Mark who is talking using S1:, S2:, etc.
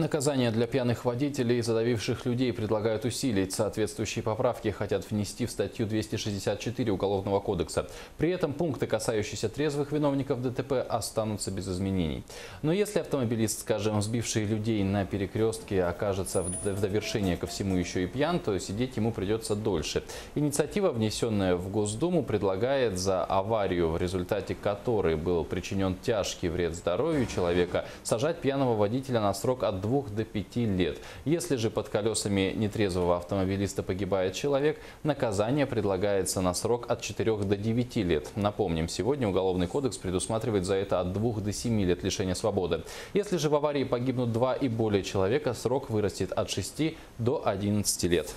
S1: Наказание для пьяных водителей и задавивших людей предлагают усилить. Соответствующие поправки хотят внести в статью 264 Уголовного кодекса. При этом пункты, касающиеся трезвых виновников ДТП, останутся без изменений. Но если автомобилист, скажем, сбивший людей на перекрестке, окажется в довершение ко всему еще и пьян, то сидеть ему придется дольше. Инициатива, внесенная в Госдуму, предлагает за аварию, в результате которой был причинен тяжкий вред здоровью человека, сажать пьяного водителя на срок от 2 до 5 лет. Если же под колесами нетрезвого автомобилиста погибает человек, наказание предлагается на срок от 4 до 9 лет. Напомним, сегодня Уголовный кодекс предусматривает за это от 2 до 7 лет лишения свободы. Если же в аварии погибнут два и более человека, срок вырастет от 6 до 11 лет.